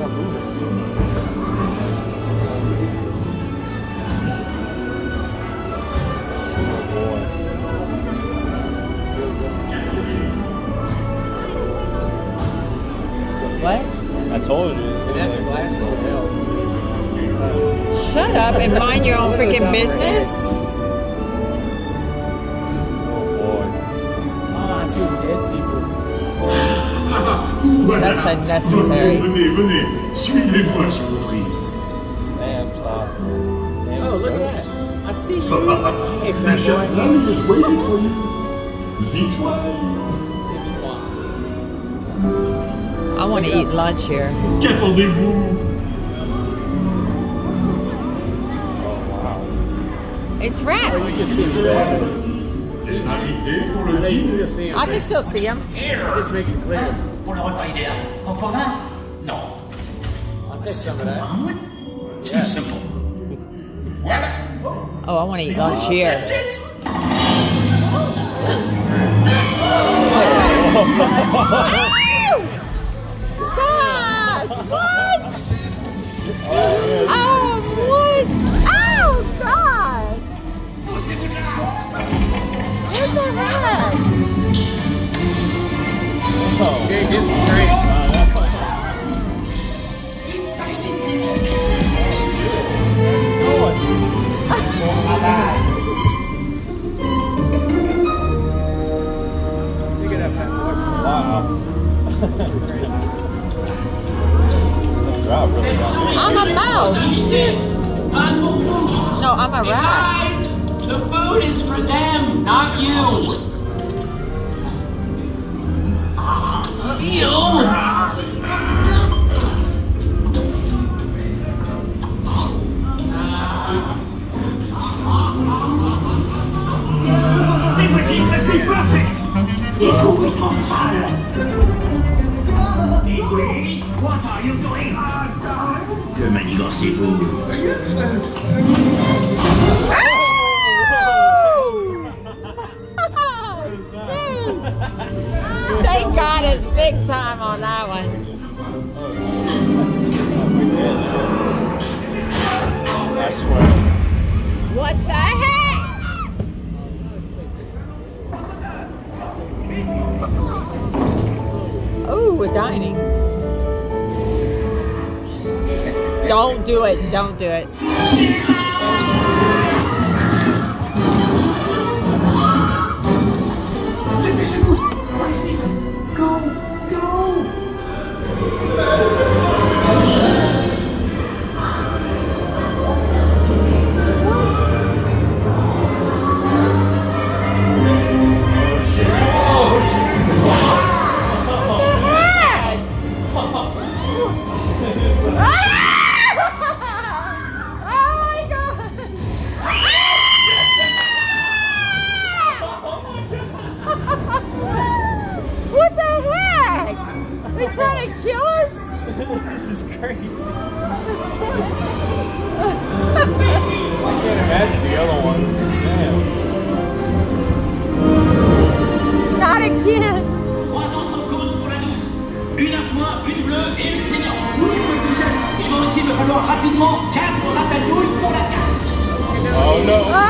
Stop moving. What? I told you. It has some glasses to help. Shut up and mind your own freaking business. That's unnecessary. Venez, venez, suivez-moi, je vous prie. Damn, stop. Damn, Oh, look at that. I see you. Hey, Le fat chef boy. Remy is waiting for you. This way. I want to eat lunch here. Qu'attendez-vous Oh, wow. It's rats. You can see the bad. Des invités pour le I know still see him. I can still see them. It just makes it clear. Pour le repas idéal, coq Non. I'll take some of that. Omelet Too simple. Oh, I want to eat lunch here. That's it. I'm a mouse. No, I'm a rat. Guys, the food is for them, not you. Mais voici, must be perfect. Et tout est en salle. Et what are you doing? Que manigancez-vous Oh, shoot. They got us big time on that one. I swear. What the heck? Ooh, we're dining. Don't do it. Don't do it. Crazy. I can't imagine the other ones. Damn. Not again. Trois entrecôtes pour la douce. Une à point, une bleue et une saignante. Il va aussi me falloir rapidement quatre ratatouilles pour la carte. Oh no. Ah!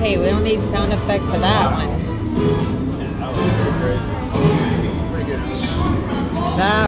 Okay, we don't need sound effect for that one. That